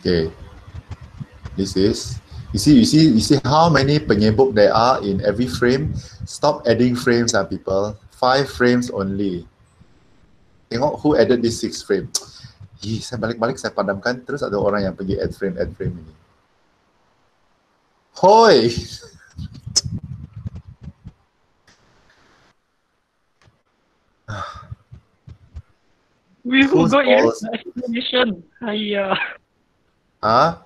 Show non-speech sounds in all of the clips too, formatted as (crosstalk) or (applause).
Okay. This is you see you see you see how many penyebuk there are in every frame. Stop adding frames ah people. Five frames only. Tengok who added this six frame. (tsk) Ih, saya balik-balik saya padamkan terus ada orang yang pergi add frame add frame ini. Hoi. (laughs) We who Whose got your explanation? Hiya. Huh?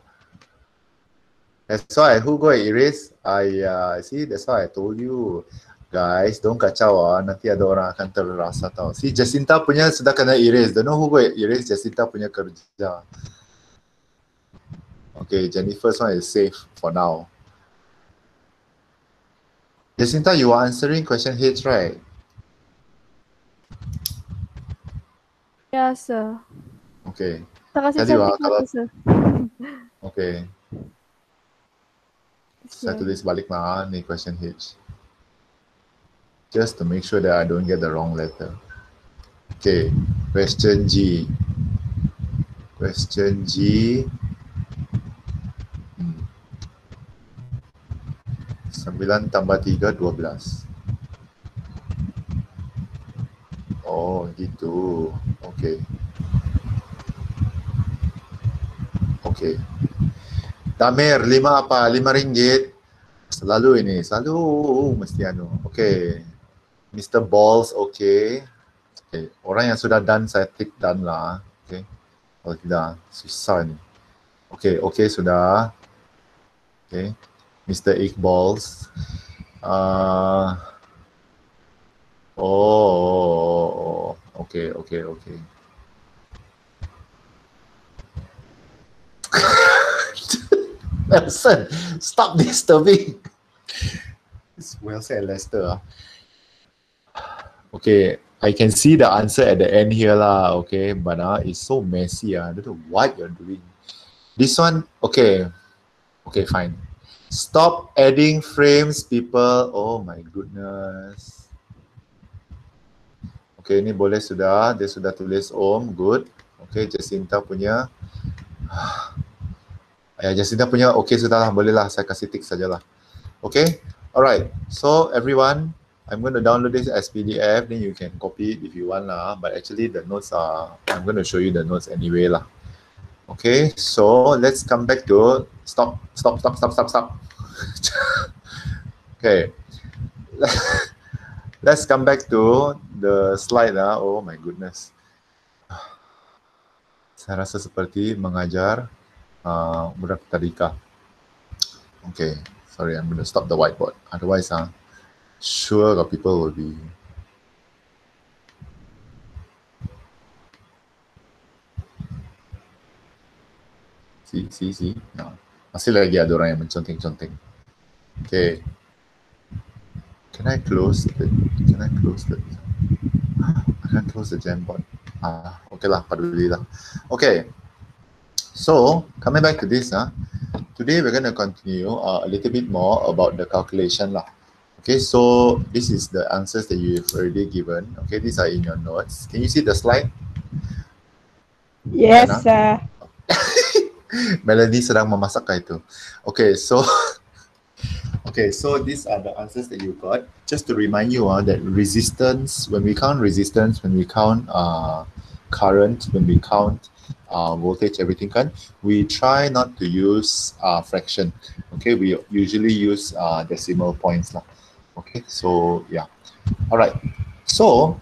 That's why who go and erase? I uh, see that's why I told you. Guys, don't kacau ah. Nanti ada orang akan terrasa tau. Si Jacinta punya sudah kena erase. Don't know who go and erase Jacinta punya kerja. Okay, Jennifer's one is safe for now. Jacinta, you are answering question H, right? Ya, sir. Okay. Tak kasih cantik kalau- mata, sir. Okay. Saya tulis balik lah ni question H. Just to make sure that I don't get the wrong letter. Okay, question G. Question G. Hmm. 9 tambah 3, 12. Oh, gitu. Okay. Okay. Damir, lima apa? Lima ringgit. Selalu ini, selalu mesti anu. Okay. Mr. Balls, okay. Okay. Orang yang sudah done, saya tick done lah. Okay. Kalau tidak, susah ni. Okay, okay sudah. Okay. Mr. Iqbals. Uh, oh, okay, okay, okay. Nelson, stop disturbing. It's well said, Lester. ah. Okay, I can see the answer at the end here lah. Okay, but uh, it's so messy. ah. I don't know what you're doing. This one, okay, okay, fine. Stop adding frames, people. Oh my goodness. Okay, ni boleh sudah. Dia sudah tulis Om. Good. Okay, Jacinta punya. (sighs) Ya, Jacinta punya okay lah. Boleh lah. Saya kasih tick sajalah. Okay. Alright. So everyone, I'm going to download this as PDF. Then you can copy it if you want lah. But actually the notes are, I'm going to show you the notes anyway lah. Okay. So let's come back to, stop, stop, stop, stop, stop, stop. (laughs) okay. (laughs) Let's come back to the slide lah. Oh my goodness. Saya rasa seperti mengajar uh, budak tadika. Okay, sorry, I'm to stop the whiteboard. Otherwise, uh, sure got people will be. See, see, see. No. Masih lagi ada orang yang menconting-conting. Okay. Can I close the, can I close the, I can't close the Jamboard. Ah, okay lah, paduli lah. Okay. So, coming back to this, uh, today we're going to continue uh, a little bit more about the calculation. Lah. Okay, so this is the answers that you've already given. Okay, these are in your notes. Can you see the slide? Yes, sir. (laughs) Melanie sedang memasak kah itu? Okay, so (laughs) okay, so these are the answers that you got. Just to remind you uh, that resistance, when we count resistance, when we count uh, current, when we count uh, voltage, everything kan, we try not to use uh, fraction. Okay, we usually use uh, decimal points lah. Okay, so yeah. All right. So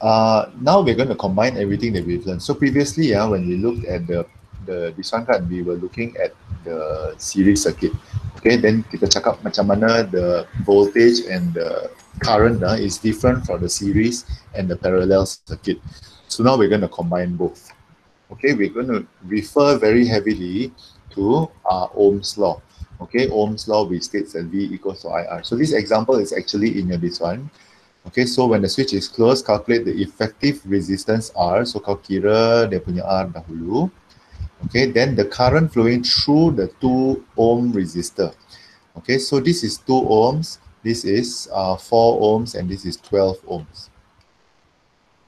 uh, now we're going to combine everything that we've learned. So previously, yeah, when we looked at the the this one kan, we were looking at the series circuit. Okay, then kita cakap macam mana the voltage and the current uh, is different from the series and the parallel circuit. So now we're going to combine both. Okay, we're going to refer very heavily to uh, Ohm's law. Okay, Ohm's law which states that V equals to IR. So this example is actually in your this one. Okay, so when the switch is closed, calculate the effective resistance R. So kira dia punya R dahulu. Okay, then the current flowing through the 2 ohm resistor. Okay, so this is 2 ohms, this is uh, 4 ohms, and this is 12 ohms.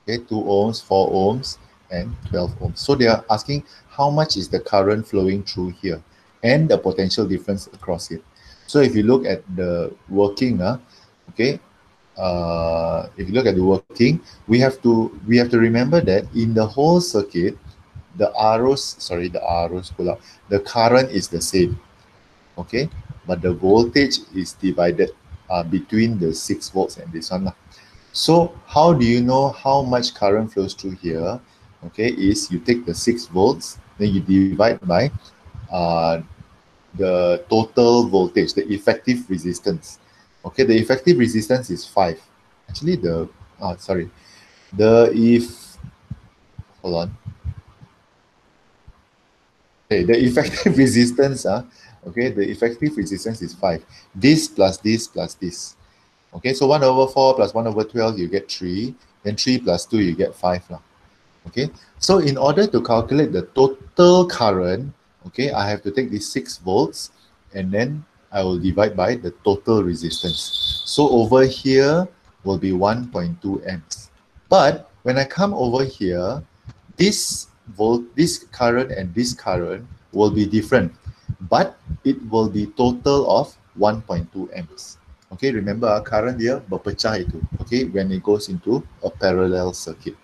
Okay, 2 ohms, 4 ohms, and 12 ohms. So they are asking how much is the current flowing through here and the potential difference across it. So if you look at the working, uh, okay, uh, if you look at the working, we have to we have to remember that in the whole circuit, the arrows, sorry, the arrows pull up, the current is the same, okay, but the voltage is divided uh, between the six volts and this one. So how do you know how much current flows through here? Okay, is you take the six volts, then you divide by uh, the total voltage, the effective resistance. Okay, the effective resistance is 5. Actually, the, uh, sorry, the if, hold on. Okay, the effective (laughs) resistance, uh, okay, the effective resistance is 5. This plus this plus this. Okay, so 1 over 4 plus 1 over 12, you get 3. Then 3 plus 2, you get 5. Lah. Okay, so in order to calculate the total current, okay, I have to take these 6 volts and then I will divide by the total resistance. So over here will be 1.2 amps. But when I come over here, this volt, this current and this current will be different, but it will be total of 1.2 amps. Okay, remember our current here berpecah itu. Okay, when it goes into a parallel circuit.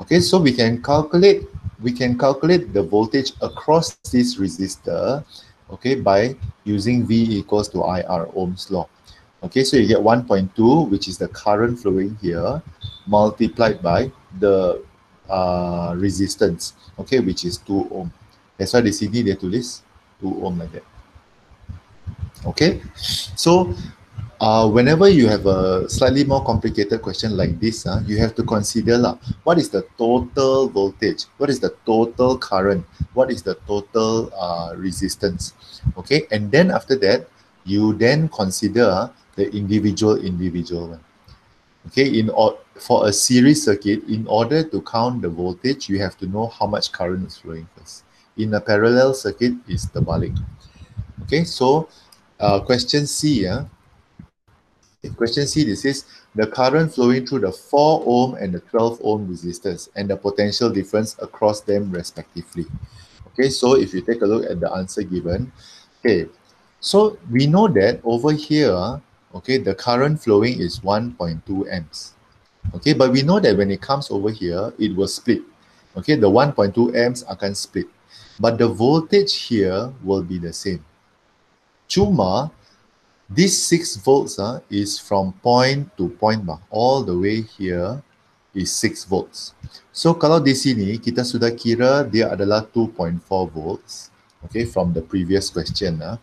Okay, so we can calculate we can calculate the voltage across this resistor okay, by using V equals to IR Ohm's law. Okay, so you get 1.2, which is the current flowing here, multiplied by the uh, resistance, okay, which is 2 ohm. That's why di sini dia tulis 2 ohm like that. Okay, so uh, whenever you have a slightly more complicated question like this, uh, you have to consider lah, what is the total voltage, what is the total current, what is the total uh, resistance. Okay, and then after that, you then consider the individual individual one. Okay, in or, for a series circuit, in order to count the voltage, you have to know how much current is flowing first. In a parallel circuit, is the balik. Okay, so uh, question C, uh, Question C, this is the current flowing through the 4 ohm and the 12 ohm resistors and the potential difference across them respectively. Okay, so if you take a look at the answer given, okay, so we know that over here, okay, the current flowing is 1.2 amps. Okay, but we know that when it comes over here, it will split. Okay, the 1.2 amps akan split. But the voltage here will be the same. Cuma, this 6 volts uh, is from point to point bah. All the way here is 6 volts. So kalau di sini kita sudah kira dia adalah 2.4 volts. Okay, from the previous question. Uh.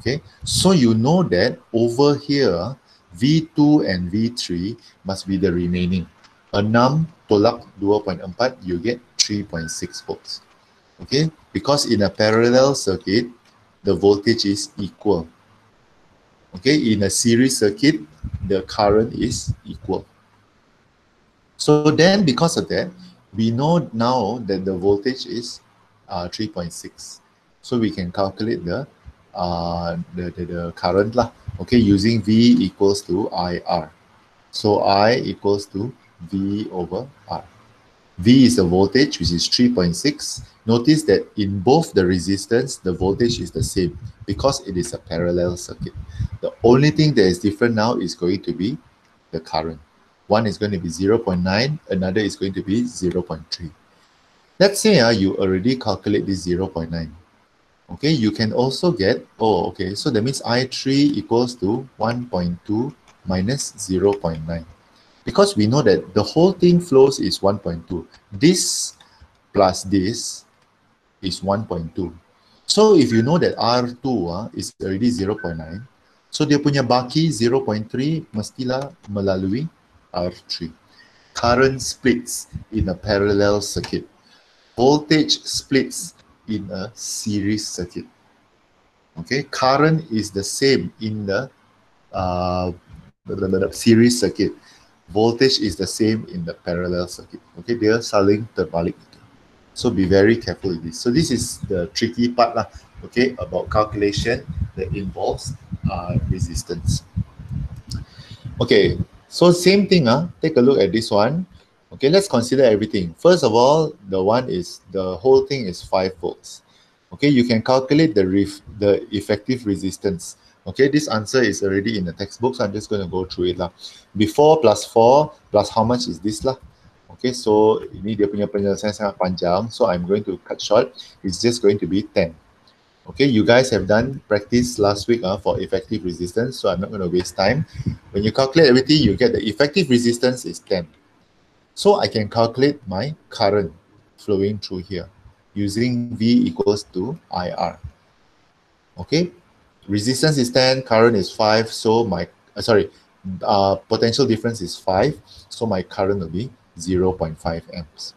Okay, so you know that over here, V2 and V3 must be the remaining. 6 tolak 2.4, you get 3.6 volts. Okay, because in a parallel circuit, the voltage is equal. Okay, in a series circuit, the current is equal. So then because of that, we know now that the voltage is uh, 3.6. So we can calculate the, uh, the, the, the current lah. Okay, using V equals to IR. So I equals to V over R. V is the voltage, which is 3.6. Notice that in both the resistance, the voltage is the same because it is a parallel circuit. The only thing that is different now is going to be the current. One is going to be 0.9, another is going to be 0.3. Let's say uh, you already calculate this 0.9. Okay, you can also get, oh, okay, so that means I3 equals to 1.2 minus 0.9. Because we know that the whole thing flows is 1.2. This plus this is 1.2. So if you know that R2 uh, is already 0.9, So dia punya baki 0.3 mestilah melalui R3. Current splits in a parallel circuit. Voltage splits in a series circuit. Okay, current is the same in the uh, series circuit. Voltage is the same in the parallel circuit. Okay, dia saling terbalik. So be very careful with this. So this is the tricky part lah. Okay, about calculation that involves uh, resistance. Okay, so same thing, uh, take a look at this one. Okay, let's consider everything. First of all, the one is the whole thing is 5 volts. Okay, you can calculate the ref, the effective resistance. Okay, this answer is already in the textbook, so I'm just going to go through it lah. Before plus 4 plus how much is this lah? Okay, so ini dia punya penyelesaian sangat panjang, so I'm going to cut short. It's just going to be 10. Okay, you guys have done practice last week uh, for effective resistance, so I'm not going to waste time. When you calculate everything, you get the effective resistance is 10. So I can calculate my current flowing through here using V equals to IR. Okay, resistance is 10, current is 5, so my, uh, sorry, uh, potential difference is 5, so my current will be 0.5 amps.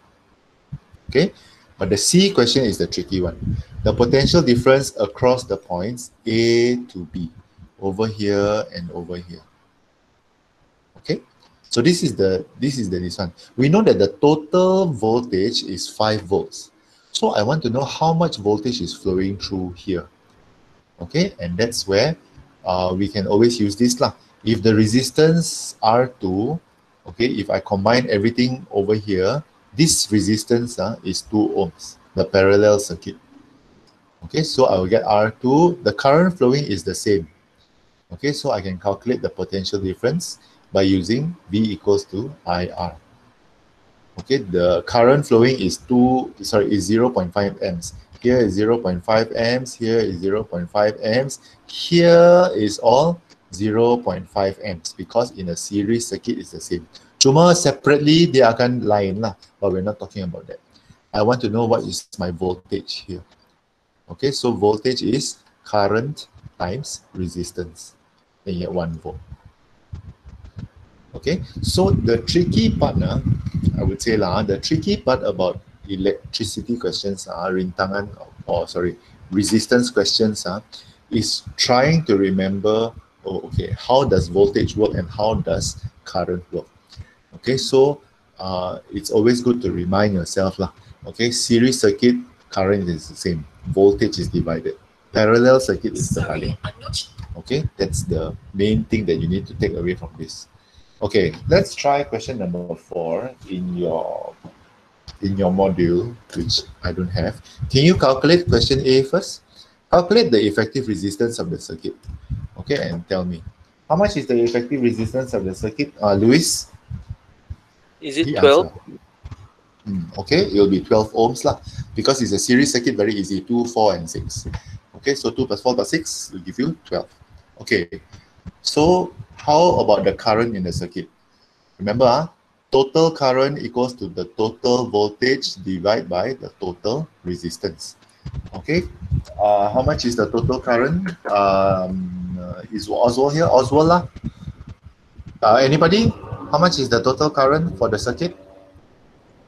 Okay, but the C question is the tricky one. The potential difference across the points A to B, over here and over here. Okay, so this is the this is the this one. We know that the total voltage is 5 volts. So I want to know how much voltage is flowing through here. Okay, and that's where uh, we can always use this lah. If the resistance R2, okay, if I combine everything over here, this resistance uh, is 2 ohms, the parallel circuit. Okay, so I will get R2. The current flowing is the same. Okay, so I can calculate the potential difference by using V equals to IR. Okay, the current flowing is 2, sorry, is 0.5 amps. Here is 0.5 amps, here is 0.5 amps. Here is all 0.5 amps because in a series circuit is the same. Cuma separately they dia akan lain lah, but we're not talking about that. I want to know what is my voltage here. Okay, so voltage is current times resistance. Then you get 1 volt. Okay, so the tricky part, I would say lah, the tricky part about electricity questions are rintangan or sorry, resistance questions uh, is trying to remember, oh, okay, how does voltage work and how does current work? Okay, so uh, it's always good to remind yourself lah. Okay, series circuit current is the same, voltage is divided. Parallel circuit is the Okay, that's the main thing that you need to take away from this. Okay, let's try question number four in your in your module, which I don't have. Can you calculate question A first? Calculate the effective resistance of the circuit. Okay, and tell me. How much is the effective resistance of the circuit? Uh, Louis? Is it 12? Mm, okay, it will be 12 ohms lah. Because it's a series circuit, very easy. 2, 4, and 6. Okay, so 2 plus 4 plus 6 will give you 12. Okay, so how about the current in the circuit? Remember, uh, total current equals to the total voltage divided by the total resistance. Okay, uh, how much is the total current? Um, uh, is Oswald here? Oswald lah. Uh, anybody? How much is the total current for the circuit?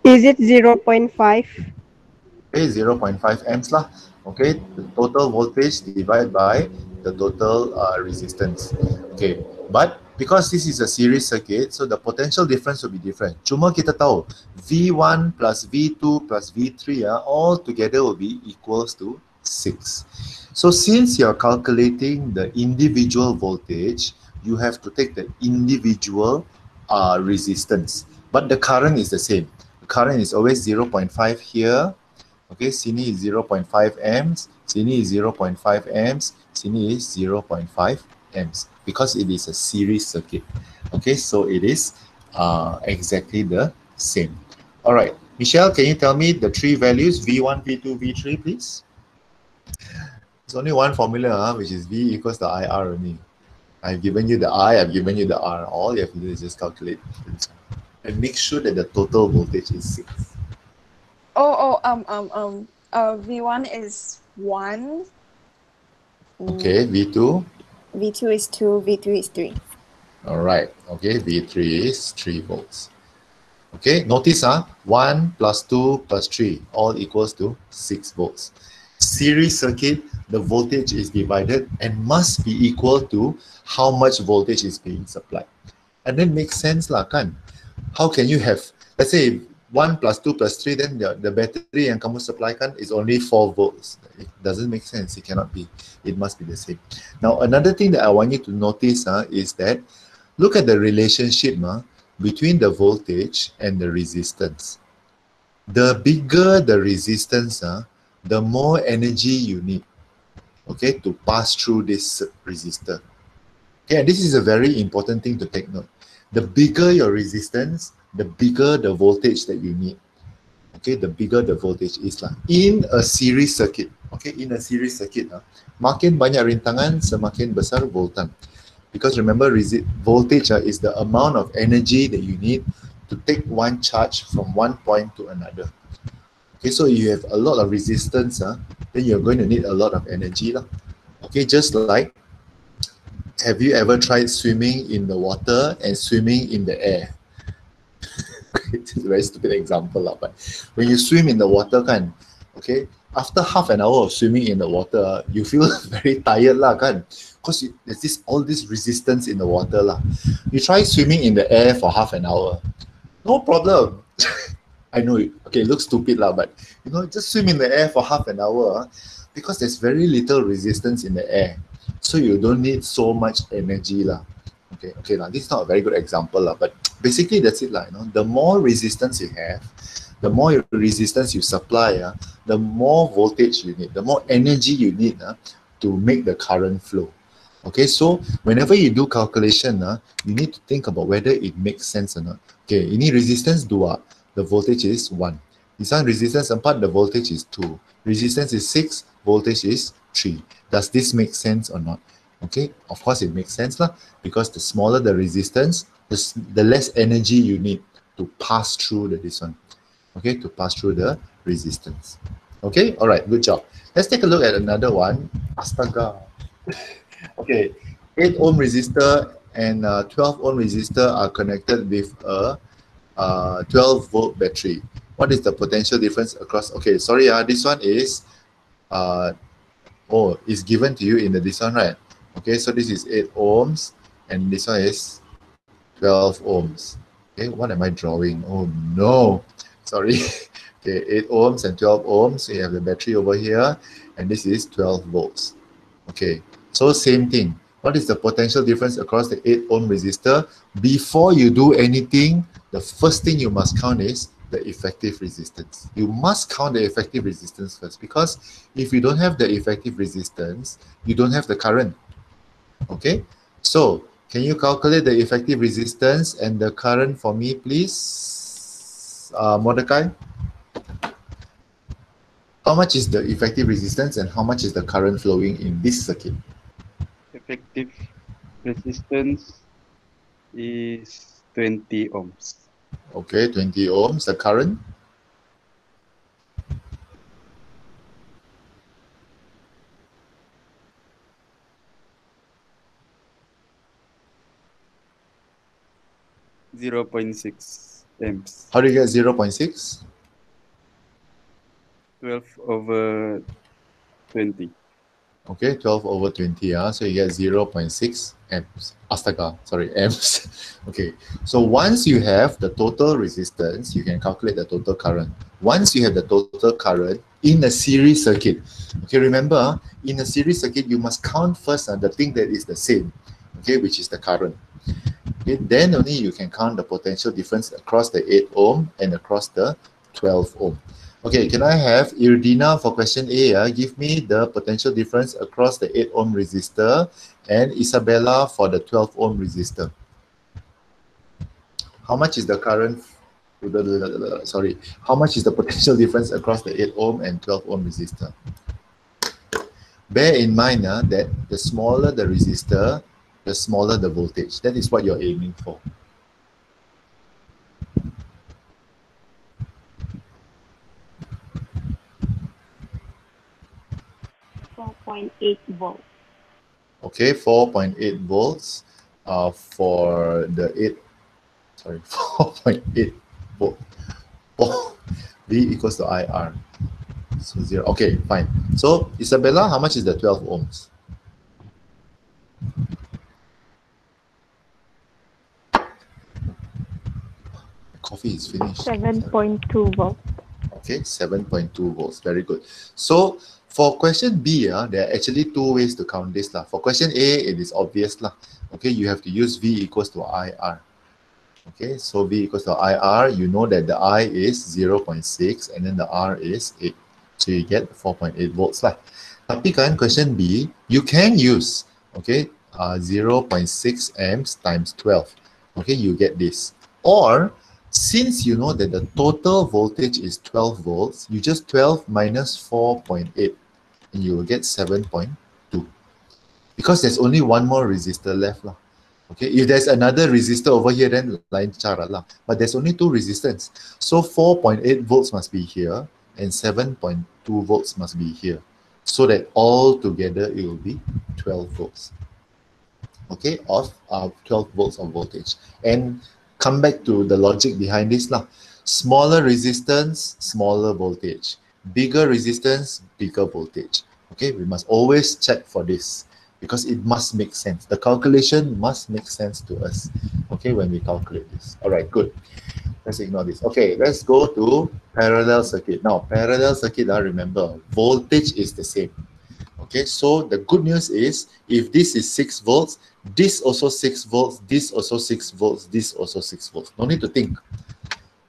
Is it 0.5? Okay, 0.5 amps lah. Okay, the total voltage divided by the total uh, resistance. Okay, but because this is a series circuit, so the potential difference will be different. Cuma kita tahu V1 plus V2 plus V3 uh, all together will be equals to 6. So since you're calculating the individual voltage, you have to take the individual uh, resistance. But the current is the same. The current is always 0.5 here. Okay, sini is 0.5 amps, sini is 0.5 amps, sini is 0.5 amps because it is a series circuit. Okay, so it is uh, exactly the same. All right, Michelle, can you tell me the three values, V1, V2, V3, please? There's only one formula, huh, which is V equals the IR only. I've given you the I, I've given you the R. All you have to do is just calculate and make sure that the total voltage is 6. Oh, oh, um, um, um, uh, V1 is 1. Okay, V2. V2 is 2, V3 is 3. All right. Okay, V3 is 3 volts. Okay, notice uh, 1 plus 2 plus 3 all equals to 6 volts. Series circuit, the voltage is divided and must be equal to how much voltage is being supplied. And then makes sense lah kan? How can you have, let's say 1 plus 2 plus 3, then the, the battery yang kamu supply kan is only 4 volts. It doesn't make sense. It cannot be. It must be the same. Now, another thing that I want you to notice uh, is that look at the relationship. Uh, between the voltage and the resistance. The bigger the resistance, uh, the more energy you need, okay, to pass through this resistor. Okay, and this is a very important thing to take note. The bigger your resistance, the bigger the voltage that you need. Okay, the bigger the voltage is lah. In a series circuit, okay, in a series circuit, uh, makin banyak rintangan, semakin besar voltan. Because remember, voltage uh, is the amount of energy that you need to take one charge from one point to another. Okay, so you have a lot of resistance, uh, then you're going to need a lot of energy. Lah. Okay, just like have you ever tried swimming in the water and swimming in the air? (laughs) it's a very stupid example, lah, but when you swim in the water, kan, okay, after half an hour of swimming in the water, you feel (laughs) very tired, lah? Because there's this all this resistance in the water, lah. You try swimming in the air for half an hour, no problem. (laughs) I know it. Okay, it looks stupid, lah, but you know, just swim in the air for half an hour ah, because there's very little resistance in the air, so you don't need so much energy, lah. Okay, okay, lah. This is not a very good example, lah, but basically that's it, lah. You know, the more resistance you have, the more resistance you supply, uh, the more voltage you need, the more energy you need uh, to make the current flow. Okay, so whenever you do calculation, uh, you need to think about whether it makes sense or not. Okay, ini resistance do 2, the voltage is 1. This one resistance 4, the voltage is 2. Resistance is 6, voltage is 3. Does this make sense or not? Okay, of course it makes sense lah, because the smaller the resistance, the, the less energy you need to pass through the this one. Okay, to pass through the resistance. Okay, all right, good job. Let's take a look at another one. Astaga. (laughs) okay, 8 ohm resistor and uh, 12 ohm resistor are connected with a uh, 12 volt battery. What is the potential difference across? Okay, sorry, uh, this one is, uh, oh, is given to you in the this one, right? Okay, so this is 8 ohms and this one is 12 ohms. Okay, what am I drawing? Oh no, sorry. (laughs) okay, 8 ohms and 12 ohms. So you have the battery over here and this is 12 volts. Okay, so same thing. What is the potential difference across the 8 ohm resistor? Before you do anything, the first thing you must count is the effective resistance. You must count the effective resistance first because if you don't have the effective resistance, you don't have the current. Okay, so can you calculate the effective resistance and the current for me, please? Uh, Mordecai? How much is the effective resistance and how much is the current flowing in this circuit? effective resistance is 20 ohms. Okay, 20 ohms. The current? Zero point six amps. How do you get 0.6? Twelve over twenty. Okay, 12 over 20. Uh, so you get 0.6 amps. Astaga, sorry, (laughs) amps. okay, so once you have the total resistance, you can calculate the total current. Once you have the total current in a series circuit, okay, remember, uh, in a series circuit, you must count first uh, the thing that is the same, okay, which is the current. Okay, then only you can count the potential difference across the 8 ohm and across the 12 ohm. Okay, can I have Irdina for question A? Uh, give me the potential difference across the 8 ohm resistor and Isabella for the 12 ohm resistor. How much is the current? Sorry, how much is the potential (laughs) difference across the 8 ohm and 12 ohm resistor? Bear in mind uh, that the smaller the resistor, the smaller the voltage. That is what you're aiming for. Four point eight volt. Okay, 4.8 volts uh, for the 8, sorry, (laughs) 4.8 volt. Oh, (laughs) V equals to IR. So zero. Okay, fine. So Isabella, how much is the 12 ohms? Coffee is finished. Seven point two volt. Okay, 7.2 volts. Very good. So for question B, uh, there are actually two ways to count this. lah. For question A, it is obvious. lah. Okay, you have to use V equals to IR. Okay, so V equals to IR, you know that the I is 0.6 and then the R is 8. So you get 4.8 volts lah. Tapi kan question B, you can use, okay, uh, 0.6 amps times 12. Okay, you get this. Or, since you know that the total voltage is 12 volts, you just 12 minus 4.8 and you will get 7.2. Because there's only one more resistor left lah. Okay, if there's another resistor over here, then line cara lah. But there's only two resistance. So 4.8 volts must be here and 7.2 volts must be here. So that all together it will be 12 volts. Okay, of uh, 12 volts of voltage. And come back to the logic behind this lah. Smaller resistance, smaller voltage. Bigger resistance, bigger voltage. Okay, we must always check for this because it must make sense. The calculation must make sense to us, okay, when we calculate this. All right, good. Let's ignore this. Okay, let's go to parallel circuit. Now, parallel circuit, uh, remember, voltage is the same. Okay, so the good news is, if this is 6 volts, this also 6 volts, this also 6 volts, this also 6 volts. No need to think.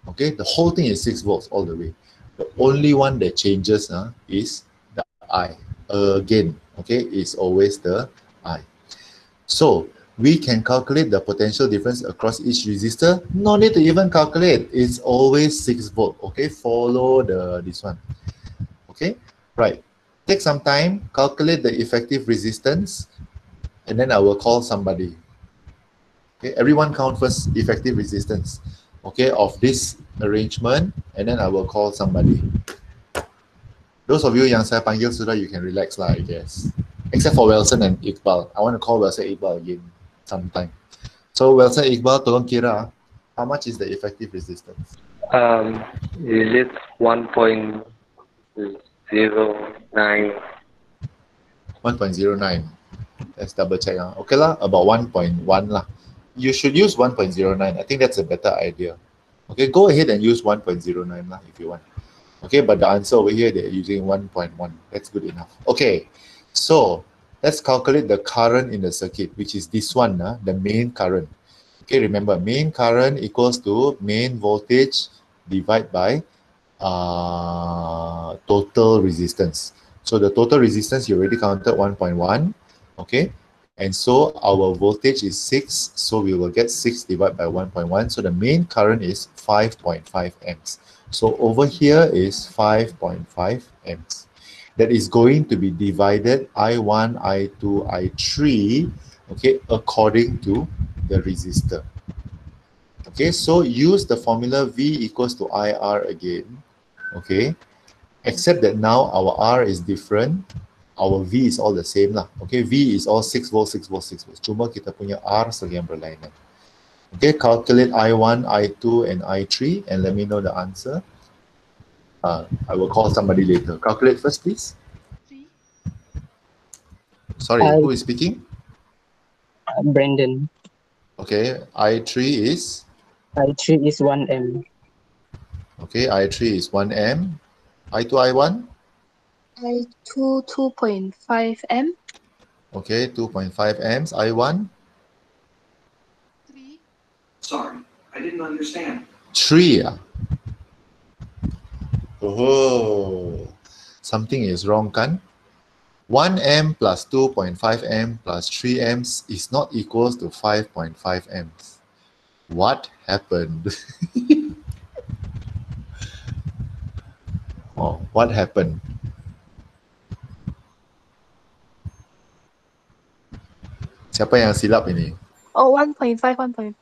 Okay, the whole thing is 6 volts all the way. The only one that changes uh, is the I. Again, okay, is always the I. So we can calculate the potential difference across each resistor. No need to even calculate. It's always 6 volt. Okay, follow the this one. Okay, right. Take some time, calculate the effective resistance, and then I will call somebody. Okay, everyone count first effective resistance. Okay, of this arrangement, and then I will call somebody. Those of you yang saya panggil sudah, you can relax lah, I guess. Except for Wilson and Iqbal. I want to call Wilson Iqbal again sometime. So Wilson Iqbal, tolong kira, how much is the effective resistance? Um, is it 1.09? 1.09. Let's double check. Uh. Okay lah, about 1.1 lah. You should use 1.09. I think that's a better idea. Okay, go ahead and use 1.09 lah if you want. Okay, but the answer over here, they're using 1.1. That's good enough. Okay, so let's calculate the current in the circuit, which is this one, uh, the main current. Okay, remember, main current equals to main voltage divided by uh, total resistance. So the total resistance, you already counted 1.1, okay? And so our voltage is 6, so we will get 6 divided by 1.1. So the main current is 5.5 amps. So over here is 5.5 amps. That is going to be divided I1, I2, I3, okay, according to the resistor. Okay, so use the formula V equals to IR again, okay, except that now our R is different, our V is all the same lah. Okay, V is all 6 volts, 6 volts, 6 volts. Cuma kita punya R yang berlainan. Okay, calculate I1, I2, and I3 and let me know the answer. Uh, I will call somebody later. Calculate first, please. Sorry, I- who is speaking? Uh, Brandon. Okay, I3 is, I3 is 1M. Okay, I3 is 1M. I2, I1? I2 2.5 M. Okay, 2.5 amps. I1? 3. Sorry, I didn't understand. 3. ah. Oh, something is wrong, kan? 1M plus 2.5M plus 3 amps is not equals to 5.5 amps. What happened? (laughs) oh, what happened? Siapa yang silap ini? Oh, 1.5, 1.5.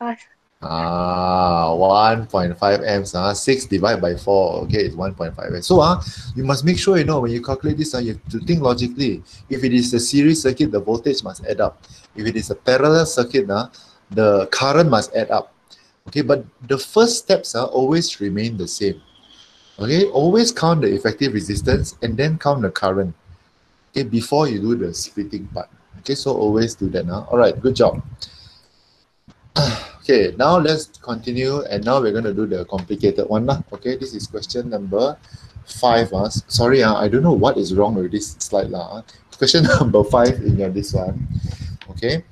Ah, 1.5 amps. Ah, 6 divided by 4. Okay, it's 1.5 amps. So, ah, you must make sure, you know, when you calculate this, ah, you have to think logically. If it is a series circuit, the voltage must add up. If it is a parallel circuit, ah, the current must add up. Okay, but the first steps ah, always remain the same. Okay, always count the effective resistance and then count the current. Okay, before you do the splitting part. Okay, so always do that now. All right, good job. (clears throat) Okay, now let's continue and now we're going to do the complicated one. lah. Okay, this is question number five. Uh. Sorry, uh, I don't know what is wrong with this slide. lah. ah. (laughs) Question number five in your this one. Okay.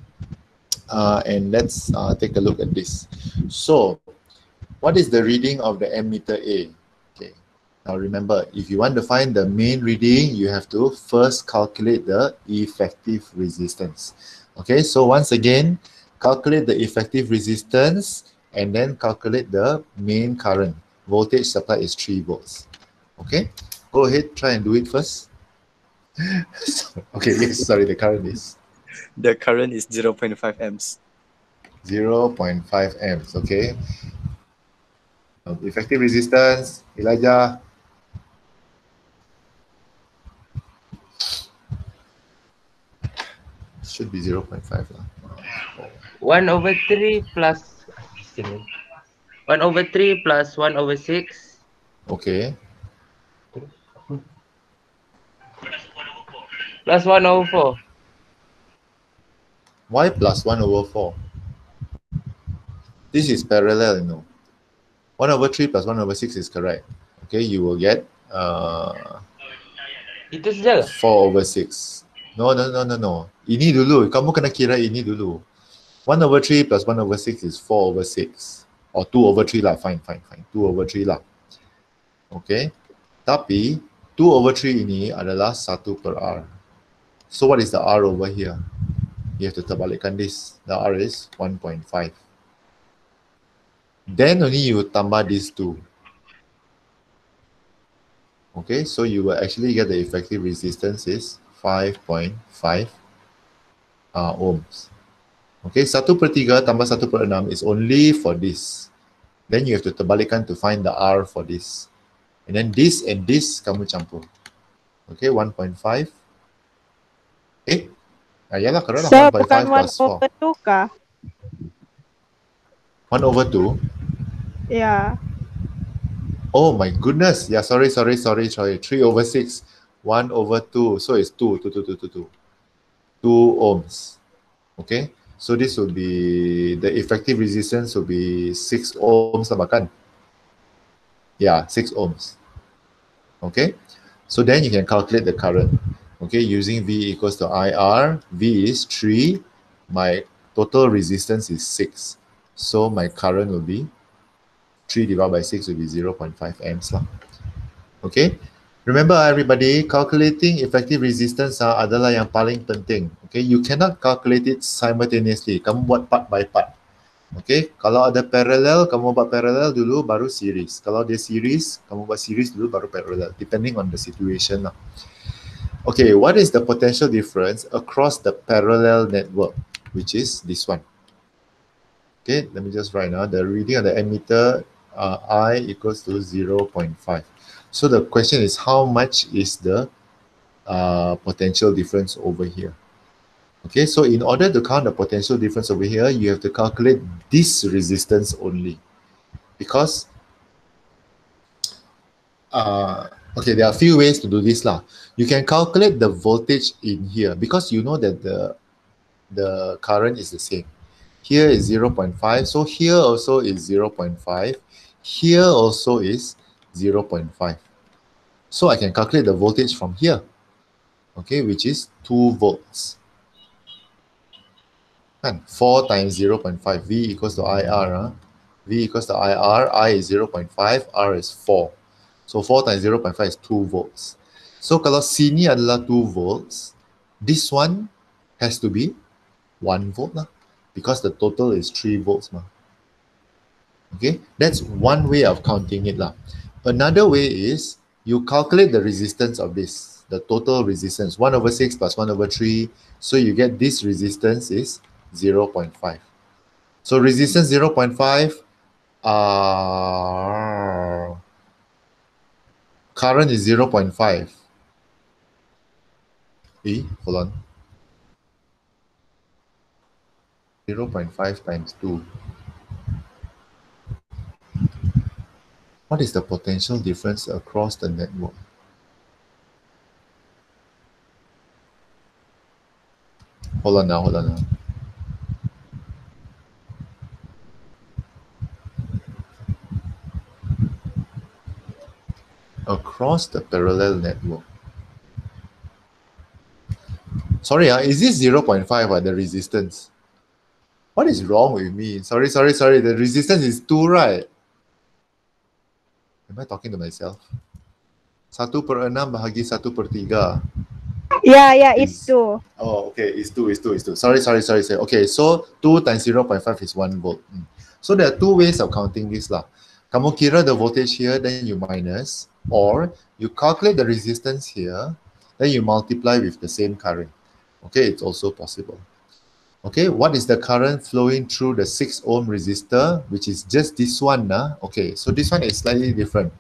uh, and let's uh, take a look at this. So, what is the reading of the ammeter A? Now remember, if you want to find the main reading, you have to first calculate the effective resistance. Okay, so once again, calculate the effective resistance and then calculate the main current. Voltage supply is 3 volts. Okay, go ahead, try and do it first. (laughs) okay, yes, sorry, the current is The current is 0.5 amps. 0.5 amps, okay. Uh, effective resistance, Elijah. Should be 0.5 lah. 1 over 3 plus 1 over 3 plus 1 over 6 Okay. plus 1 over 4. Why plus 1 over 4? This is parallel, you know. 1 over 3 plus 1 over 6 is correct. Okay, you will get uh, Itu saja. 4 over 6. No, no, no, no, no. Ini dulu. Kamu kena kira ini dulu. 1 over 3 plus 1 over 6 is 4 over 6. Or 2 over 3 lah. Fine, fine, fine. 2 over 3 lah. Okay. Tapi, 2 over 3 ini adalah 1 per R. So, what is the R over here? You have to terbalikkan this. The R is 1.5. Then only you tambah these two. Okay, so you will actually get the effective resistance is 5.5 uh, ohms. Okay, 1 per 3 tambah 1 per 6 is only for this. Then you have to terbalikkan to find the R for this. And then this and this kamu campur. Okay, 1.5. Eh? Ah, yalah, kerana Sir, 1.5 bukan 1 plus 4. over 2 kah? 1 over 2. Yeah. Oh my goodness. Yeah, sorry, sorry, sorry, sorry. 3 over 6. 1 over 2. So it's 2, 2, 2, 2, 2, 2. 2 ohms. Okay. So this will be, the effective resistance will be 6 ohms? Yeah, 6 ohms. Okay. So then you can calculate the current. Okay, using V equals to IR. V is 3. My total resistance is 6. So my current will be 3 divided by 6 will be 0.5 amps lah. Okay. Remember everybody, calculating effective resistance ah, adalah yang paling penting. Okay, you cannot calculate it simultaneously. Kamu buat part by part. Okay, kalau ada parallel, kamu buat parallel dulu baru series. Kalau dia series, kamu buat series dulu baru parallel. Depending on the situation lah. Okay, what is the potential difference across the parallel network, which is this one? Okay, let me just write now. The reading of the ammeter uh, I equals to 0.5. So the question is how much is the uh, potential difference over here? Okay, so in order to count the potential difference over here, you have to calculate this resistance only. Because, uh, okay, there are a few ways to do this. Lah. You can calculate the voltage in here because you know that the, the current is the same. Here is 0.5, so here also is 0.5. Here also is 0.5. So I can calculate the voltage from here, okay, which is 2 volts. And 4 times 0.5, V equals to IR. Huh? V equals to IR, I is 0.5, R is 4. So 4 times 0.5 is 2 volts. So kalau sini adalah 2 volts, this one has to be 1 volt lah, because the total is 3 volts. Mah. Okay, that's one way of counting it. Lah. Another way is you calculate the resistance of this, the total resistance, 1 over 6 plus 1 over 3. So you get this resistance is 0.5. So resistance 0.5, uh, current is 0.5. E, hold on. 0.5 times 2. What is the potential difference across the network? Hold on now, hold on now. Across the parallel network. Sorry, uh, is this 0.5 uh, the resistance? What is wrong with me? Sorry, sorry, sorry. The resistance is 2, right? Am I talking to myself? 1 per 6 bahagi 1 per 3. Yeah, yeah, it's two. Oh, okay. It's 2, it's 2, it's 2. Sorry, sorry, sorry. sorry. Okay, so 2 times 0.5 is 1 volt. Mm. So there are two ways of counting this. Lah. Kamu kira the voltage here, then you minus. Or you calculate the resistance here, then you multiply with the same current. Okay, it's also possible. Okay, what is the current flowing through the 6 ohm resistor, which is just this one? Nah? Okay, so this one is slightly different.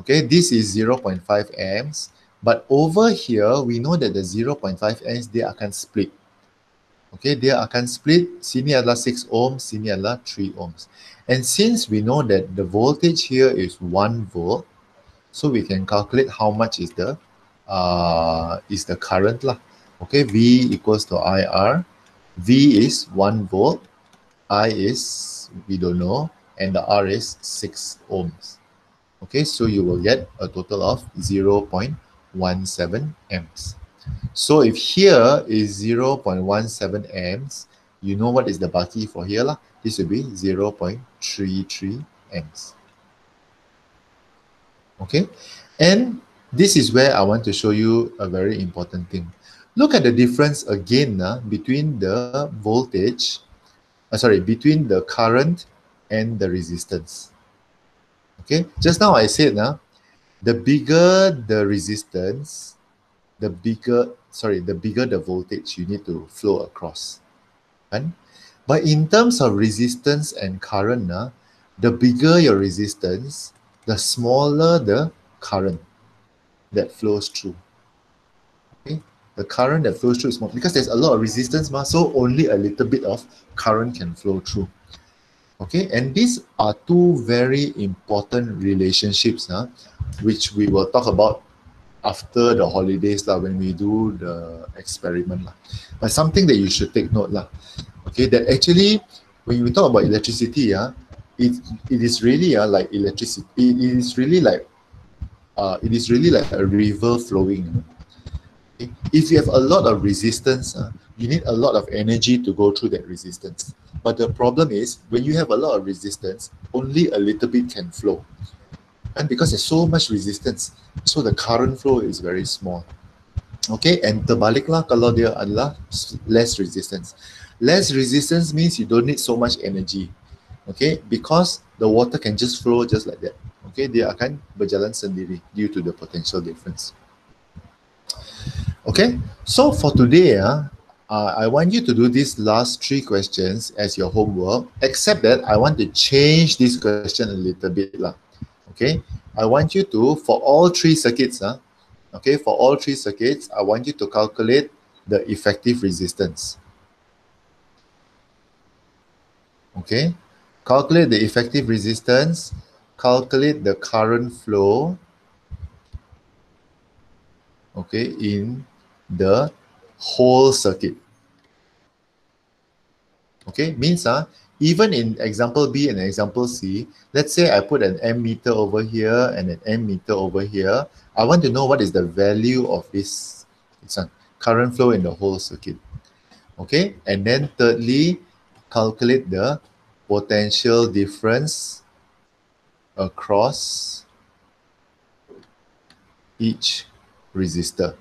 Okay, this is 0.5 amps. But over here, we know that the 0.5 amps, they akan split. Okay, dia akan split. Sini adalah 6 ohms, sini adalah 3 ohms. And since we know that the voltage here is 1 volt, so we can calculate how much is the uh, is the current lah. Okay, V equals to IR. V is 1 volt, I is we don't know, and the R is 6 ohms. Okay, so you will get a total of 0.17 amps. So if here is 0.17 amps, you know what is the baki for here lah. This will be 0.33 amps. Okay, and this is where I want to show you a very important thing. Look at the difference again uh, between the voltage, uh, sorry, between the current and the resistance. Okay, just now I said uh, the bigger the resistance, the bigger, sorry, the bigger the voltage you need to flow across. Right? But in terms of resistance and current, uh, the bigger your resistance, the smaller the current that flows through. The current that flows through is small because there's a lot of resistance, ma, so only a little bit of current can flow through. Okay, and these are two very important relationships uh, which we will talk about after the holidays lah, when we do the experiment. Lah. But something that you should take note. Lah. Okay, that actually when we talk about electricity, uh, it, it is really uh, like electricity. It is really like uh, it is really like a river flowing. If you have a lot of resistance, uh, you need a lot of energy to go through that resistance. But the problem is when you have a lot of resistance, only a little bit can flow. And because there's so much resistance, so the current flow is very small. Okay, and the terbaliklah kalau dia adalah less resistance. Less resistance means you don't need so much energy. Okay, because the water can just flow just like that. Okay, dia akan berjalan sendiri due to the potential difference. Okay, so for today, uh, uh, I want you to do these last three questions as your homework, except that I want to change this question a little bit. Lah. Okay, I want you to, for all three circuits, uh, okay, for all three circuits, I want you to calculate the effective resistance. Okay, calculate the effective resistance, calculate the current flow, okay, in the whole circuit. Okay, means uh, even in example B and example C, let's say I put an ammeter over here and an ammeter over here. I want to know what is the value of this current flow in the whole circuit. Okay, and then thirdly, calculate the potential difference across each resistor.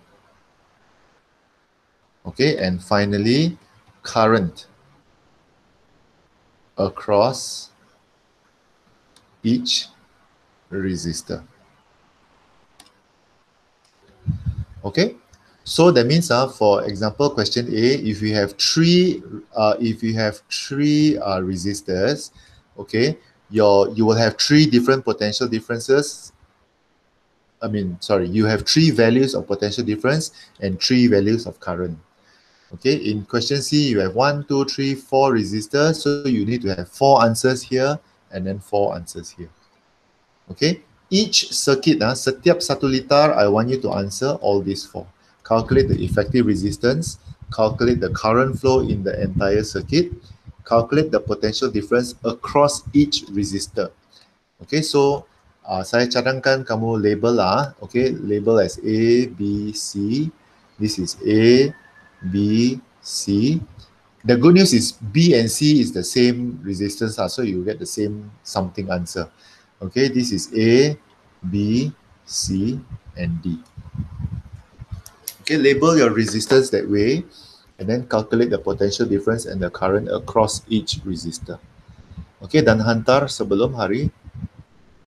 Okay, and finally, current across each resistor. Okay, so that means uh, for example, question A, if you have three, uh, if you have three uh, resistors, okay, your you will have three different potential differences. I mean, sorry, you have three values of potential difference and three values of current. Okay, in question C, you have one, two, three, four resistors. So you need to have four answers here and then four answers here. Okay, each circuit, uh, setiap satu liter, I want you to answer all these four. Calculate the effective resistance, calculate the current flow in the entire circuit, calculate the potential difference across each resistor. Okay, so uh, saya cadangkan kamu label lah. Okay, label as A, B, C. This is A, B, C. the good news is B and C is the same resistance, ah, so you get the same something answer. Okay, this is A, B, C, and D. Okay, label your resistance that way and then calculate the potential difference and the current across each resistor. Okay, dan hantar sebelum hari